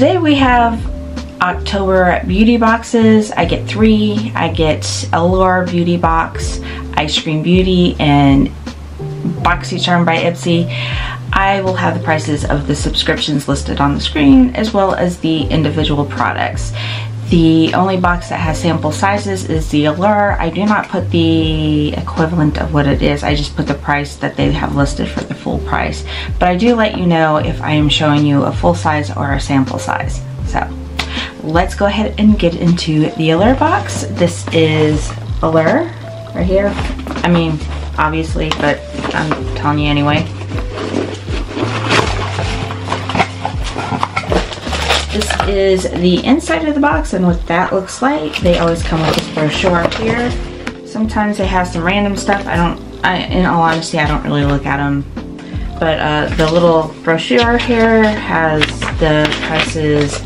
today we have October beauty boxes. I get three. I get Allure beauty box, Eyescream Beauty, and BoxyCharm by Ipsy. I will have the prices of the subscriptions listed on the screen as well as the individual products. The only box that has sample sizes is the Allure. I do not put the equivalent of what it is. I just put the price that they have listed for the full price. But I do let you know if I am showing you a full size or a sample size. So let's go ahead and get into the Allure box. This is Allure right here. I mean, obviously, but I'm telling you anyway. This is the inside of the box and what that looks like. They always come with this brochure here. Sometimes they have some random stuff. I don't, I, in all honesty, I don't really look at them. But uh, the little brochure here has the prices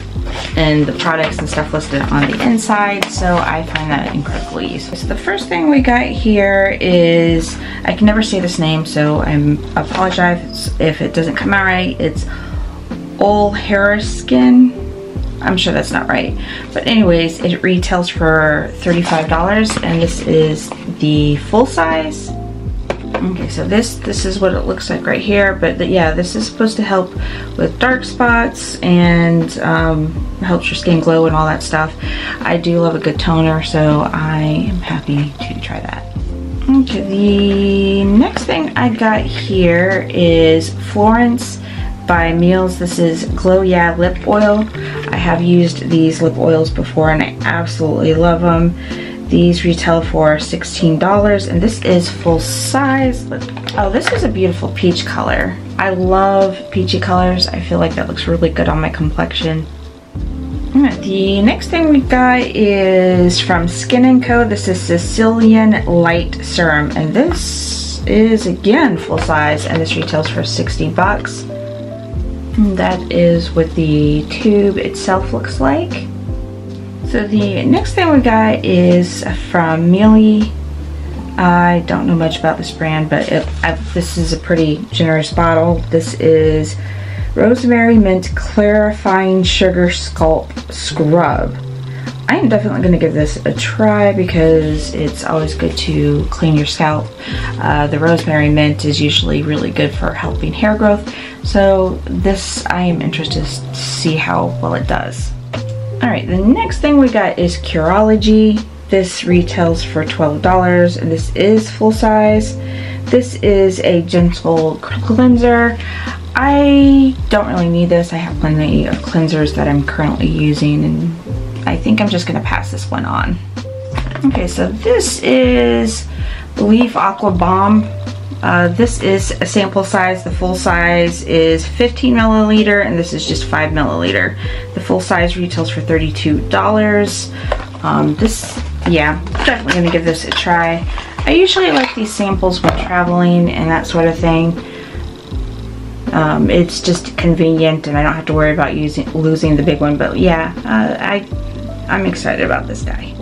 and the products and stuff listed on the inside so I find that incredibly useful. So the first thing we got here is, I can never say this name so I apologize if it doesn't come out right. It's Ol Harriskin. I'm sure that's not right. But anyways, it retails for $35 and this is the full size. Okay, so this this is what it looks like right here. But the, yeah, this is supposed to help with dark spots and um, helps your skin glow and all that stuff. I do love a good toner, so I am happy to try that. Okay, the next thing I got here is Florence by Mills. This is Glow Yeah Lip Oil. I have used these lip oils before and I absolutely love them. These retail for $16 and this is full size. Oh, this is a beautiful peach color. I love peachy colors. I feel like that looks really good on my complexion. The next thing we got is from Skin & Co. This is Sicilian Light Serum and this is again full size and this retails for 60 bucks. That is what the tube itself looks like. So the next thing we got is from Mielle. I don't know much about this brand, but it, I, this is a pretty generous bottle. This is Rosemary Mint Clarifying Sugar Scalp Scrub. I am definitely going to give this a try because it's always good to clean your scalp. Uh, the rosemary mint is usually really good for helping hair growth. So this, I am interested to see how well it does. All right, the next thing we got is Curology. This retails for $12 and this is full size. This is a gentle cleanser. I don't really need this. I have plenty of cleansers that I'm currently using and I think I'm just gonna pass this one on. Okay, so this is Leaf Aqua Bomb. Uh, this is a sample size. The full size is 15 milliliter and this is just 5 milliliter. The full size retails for $32. Um, this, yeah, definitely gonna give this a try. I usually like these samples when traveling and that sort of thing. Um, it's just convenient and I don't have to worry about using losing the big one but yeah uh, I I'm excited about this guy.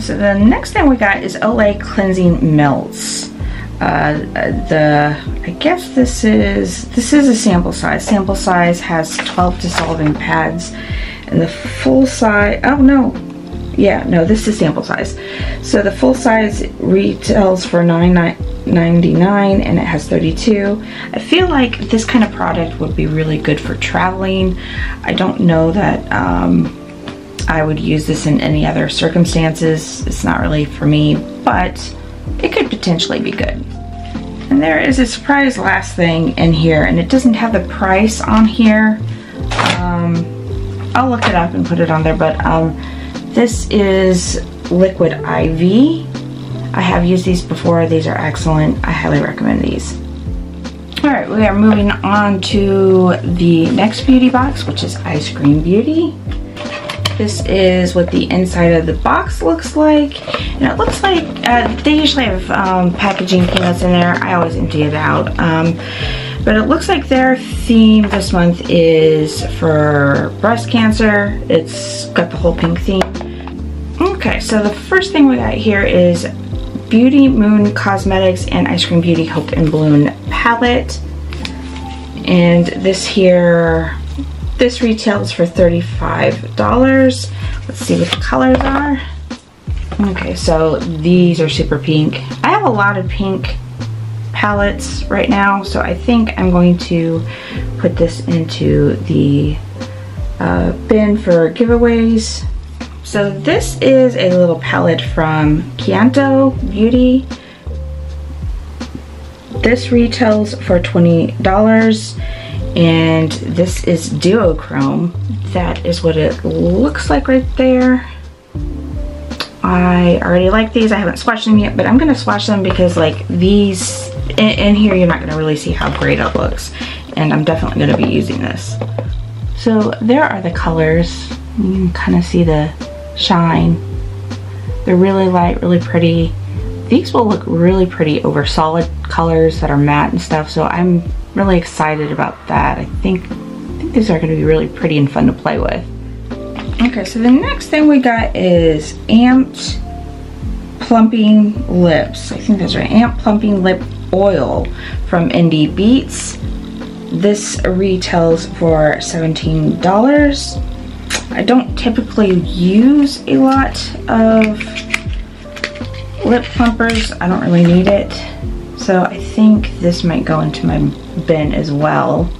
So the next thing we got is Olay Cleansing Melts. Uh, the, I guess this is, this is a sample size. Sample size has 12 dissolving pads and the full size, oh no, yeah, no, this is sample size. So the full size retails for $9.99 and it has 32. I feel like this kind of product would be really good for traveling. I don't know that, um, I would use this in any other circumstances. It's not really for me, but it could potentially be good. And there is a surprise last thing in here, and it doesn't have the price on here. Um, I'll look it up and put it on there, but um, this is Liquid IV. I have used these before. These are excellent. I highly recommend these. All right, we are moving on to the next beauty box, which is Eyescream Beauty. This is what the inside of the box looks like. And it looks like uh, they usually have um, packaging peanuts in there. I always empty it out. Um, but it looks like their theme this month is for breast cancer. It's got the whole pink theme. Okay, so the first thing we got here is Beauty Moon Cosmetics and Eyescream Beauty Hope and Balloon palette. And this here This retails for $35. Let's see what the colors are. Okay, so these are super pink. I have a lot of pink palettes right now, so I think I'm going to put this into the uh, bin for giveaways. So this is a little palette from Kianto Beauty. This retails for $20 and this is duochrome. That is what it looks like right there. I already like these. I haven't swatched them yet, but I'm gonna swatch them because like these, in, in here you're not gonna really see how great it looks. And I'm definitely gonna be using this. So there are the colors. You can kind of see the shine. They're really light, really pretty. These will look really pretty over solid colors that are matte and stuff. So I'm really excited about that. I think, I think these are gonna be really pretty and fun to play with. Okay, so the next thing we got is Amped Plumping Lips. I think that's right, Amped Plumping Lip Oil from Indie Beats. This retails for $17. I don't typically use a lot of lip plumpers. I don't really need it. So I think this might go into my bin as well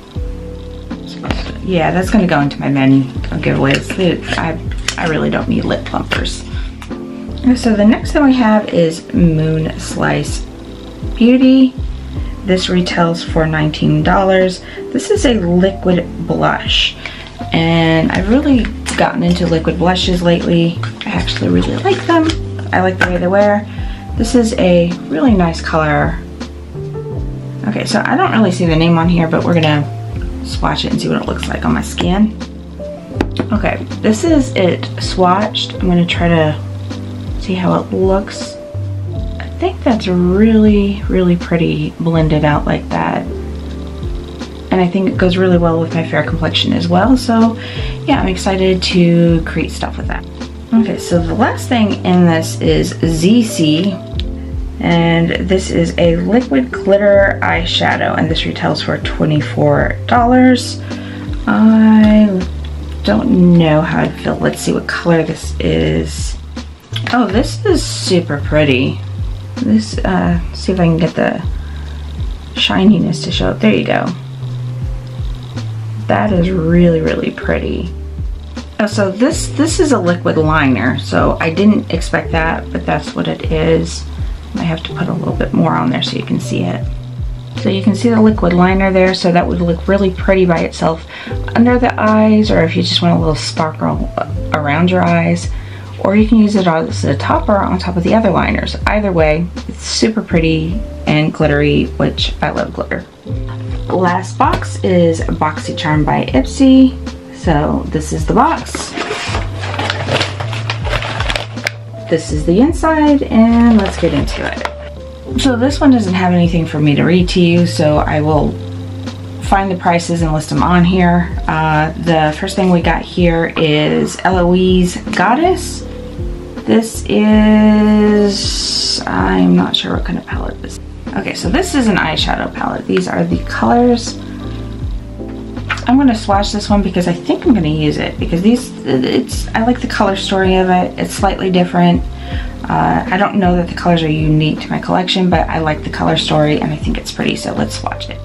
yeah, that's gonna go into my menu giveaways. I, I really don't need lip plumpers. So the next thing we have is Moon Slice Beauty. This retails for $19. This is a liquid blush. And I've really gotten into liquid blushes lately. I actually really like them. I like the way they wear. This is a really nice color. Okay, so I don't really see the name on here, but we're gonna swatch it and see what it looks like on my skin. Okay, this is it swatched. I'm gonna try to see how it looks. I think that's really, really pretty blended out like that. And I think it goes really well with my fair complexion as well. So yeah, I'm excited to create stuff with that. Okay, so the last thing in this is ZC and this is a liquid glitter eyeshadow and this retails for $24. I don't know how to feel. Let's see what color this is. Oh, this is super pretty. This, uh, see if I can get the shininess to show up. There you go. That is really, really pretty. Oh, so this, this is a liquid liner. So I didn't expect that, but that's what it is. I have to put a little bit more on there so you can see it. So you can see the liquid liner there, so that would look really pretty by itself under the eyes, or if you just want a little sparkle around your eyes, or you can use it as a topper on top of the other liners. Either way, it's super pretty and glittery, which I love glitter. Last box is BoxyCharm by Ipsy. So this is the box. This is the inside and let's get into it. So this one doesn't have anything for me to read to you, so I will find the prices and list them on here. Uh, the first thing we got here is Eloise Goddess. This is, I'm not sure what kind of palette this is. Okay, so this is an eyeshadow palette. These are the colors. I'm gonna swatch this one because I think I'm gonna use it because these, it's, I like the color story of it. It's slightly different. Uh, I don't know that the colors are unique to my collection, but I like the color story and I think it's pretty, so let's swatch it.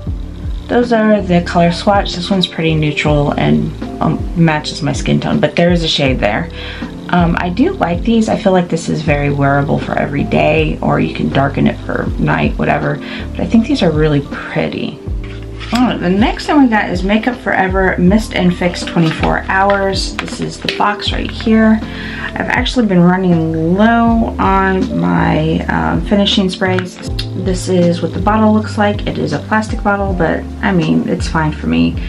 Those are the color swatch. This one's pretty neutral and um, matches my skin tone, but there is a shade there. Um, I do like these. I feel like this is very wearable for every day, or you can darken it for night, whatever. But I think these are really pretty. Oh, the next thing we got is Makeup Forever Mist and Fix 24 Hours. This is the box right here. I've actually been running low on my um, finishing sprays. This is what the bottle looks like. It is a plastic bottle, but I mean, it's fine for me.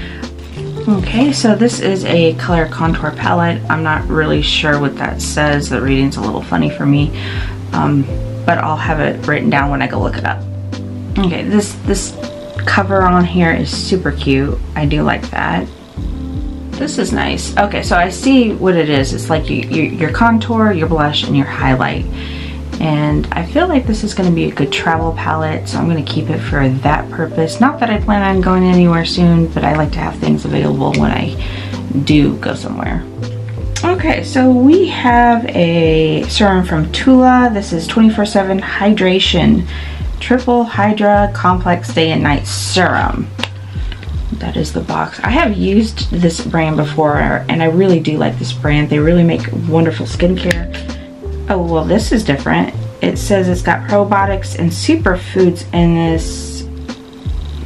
Okay, so this is a color contour palette. I'm not really sure what that says. The reading's a little funny for me, um, but I'll have it written down when I go look it up. Okay, this, this cover on here is super cute. I do like that. This is nice. Okay, so I see what it is. It's like you, you, your contour, your blush, and your highlight. And I feel like this is going to be a good travel palette, so I'm going to keep it for that purpose. Not that I plan on going anywhere soon, but I like to have things available when I do go somewhere. Okay, so we have a serum from Tula. This is 24-7 Hydration Triple Hydra Complex Day and Night Serum. That is the box. I have used this brand before and I really do like this brand. They really make wonderful skincare. Oh, well this is different. It says it's got probiotics and superfoods in this.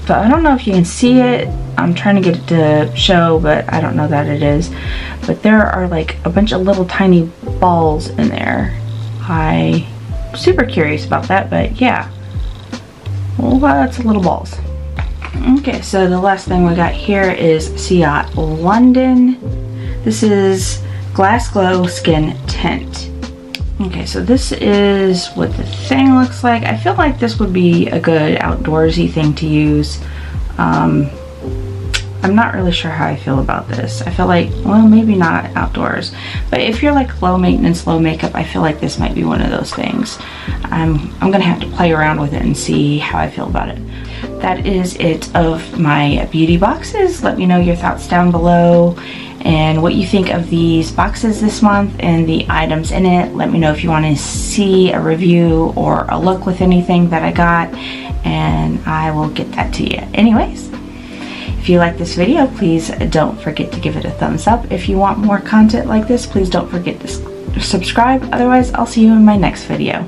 But I don't know if you can see it. I'm trying to get it to show, but I don't know that it is. But there are like a bunch of little tiny balls in there. I super curious about that, but yeah. Lots of little balls. Okay, so the last thing we got here is Ciate London. This is Glass Glow Skin Tint. Okay, so this is what the thing looks like. I feel like this would be a good outdoorsy thing to use. Um, I'm not really sure how I feel about this. I feel like, well, maybe not outdoors. But if you're like low maintenance, low makeup, I feel like this might be one of those things. I'm, I'm gonna have to play around with it and see how I feel about it. That is it of my beauty boxes. Let me know your thoughts down below and what you think of these boxes this month and the items in it. Let me know if you want to see a review or a look with anything that I got and I will get that to you. Anyways, if you like this video, please don't forget to give it a thumbs up. If you want more content like this, please don't forget to subscribe. Otherwise, I'll see you in my next video.